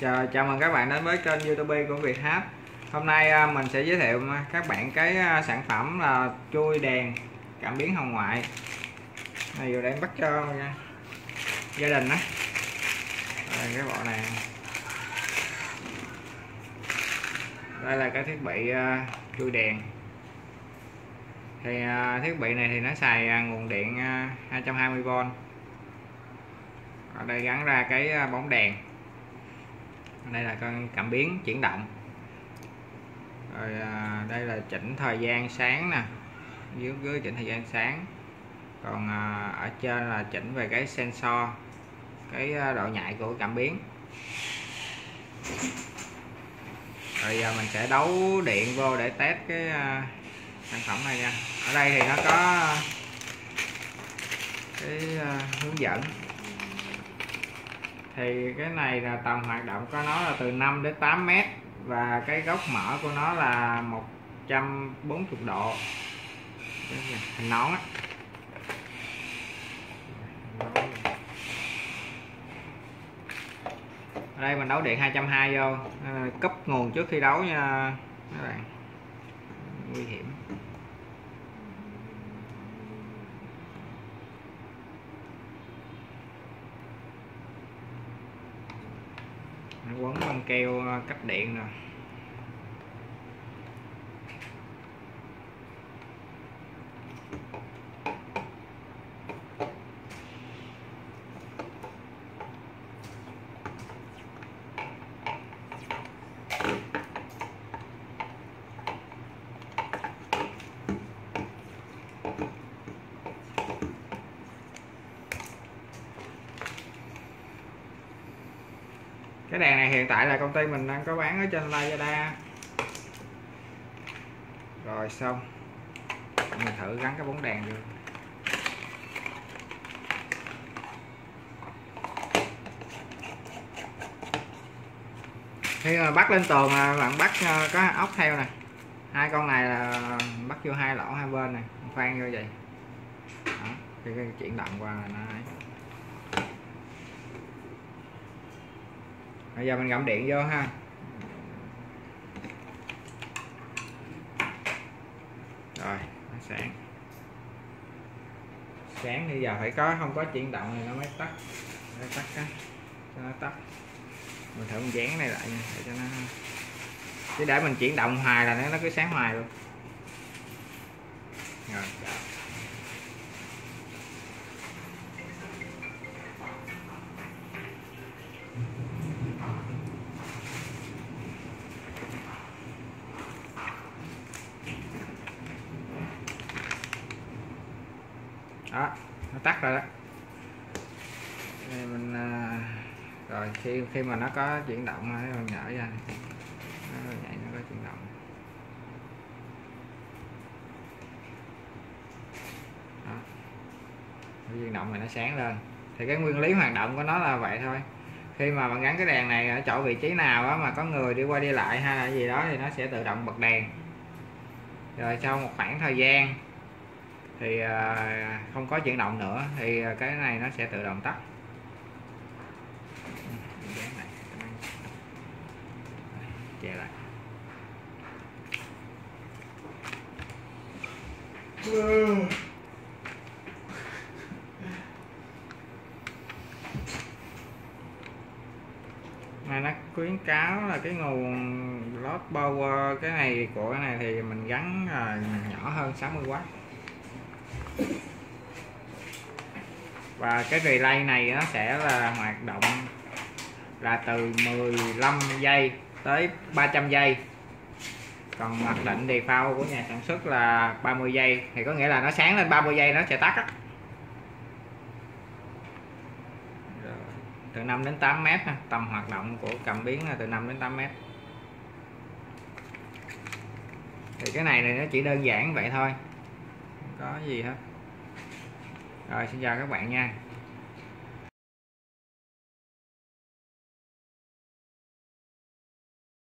Chào, chào mừng các bạn đến với kênh youtube của Việt Hát Hôm nay à, mình sẽ giới thiệu à, các bạn cái à, sản phẩm là chui đèn cảm biến hồng ngoại. Này vừa đang bắt cho gia đình á. Đây, cái bộ này. Đây là cái thiết bị chui đèn. Thì thiết bị này thì nó xài nguồn điện 220V ở đây gắn ra cái bóng đèn đây là con cảm biến chuyển động. Rồi à, đây là chỉnh thời gian sáng nè dưới dưới chỉnh thời gian sáng. Còn à, ở trên là chỉnh về cái sensor cái à, độ nhạy của cảm biến. Rồi giờ mình sẽ đấu điện vô để test cái à, sản phẩm này nha. Ở đây thì nó có à, cái à, hướng dẫn thì cái này là tầm hoạt động của nó là từ 5 đến 8 mét và cái góc mở của nó là 140 độ. Hình nón á. Ở đây mình đấu điện 220 vô. Ờ, cấp nguồn trước khi đấu nha các bạn. Nguy hiểm. Quấn băng keo à, cách điện rồi cái đèn này hiện tại là công ty mình đang có bán ở trên Lazada. Rồi xong. Mình thử gắn cái bóng đèn vô. Khi mà ờ, bắt lên tường bạn bắt ờ, có ốc theo nè. Hai con này là bắt vô hai lỗ hai bên này khoan vô vậy. Đó, khi cái chuyển động qua là nó bây giờ mình gặm điện vô ha. Rồi, nó sáng. Sáng bây giờ phải có, không có chuyển động thì nó mới tắt. Nó tắt á. Cho nó tắt. Mình thử mình dán cái này lại nha, để cho nó chứ để mình chuyển động hoài là nó cứ sáng hoài luôn. Rồi. Đó nó tắt rồi đó. Đây mình à, rồi khi khi mà nó có chuyển động nó nhở ra. Nó nhảy nó có chuyển động. Đó. Cái chuyển động này nó sáng lên. Thì cái nguyên lý hoạt động của nó là vậy thôi. Khi mà bạn gắn cái đèn này ở chỗ vị trí nào đó mà có người đi qua đi lại hay là gì đó thì nó sẽ tự động bật đèn. Rồi sau một khoảng thời gian thì à, không có chuyển động nữa, thì à, cái này nó sẽ tự động tắt. Che lại. Này, nó khuyến cáo là cái nguồn load power, cái này của cái này thì mình gắn à, nhỏ hơn 60W và cái relay này nó sẽ là hoạt động là từ 15 giây tới 300 giây. Còn mặc định đề phao của nhà sản xuất là 30 giây, thì có nghĩa là nó sáng lên 30 giây nó sẽ tắt á. Từ 5 đến 8 mét tầm hoạt động của cảm biến là từ 5 đến 8 mét. Thì cái này này nó chỉ đơn giản vậy thôi, không có gì hết rồi xin chào các bạn nha.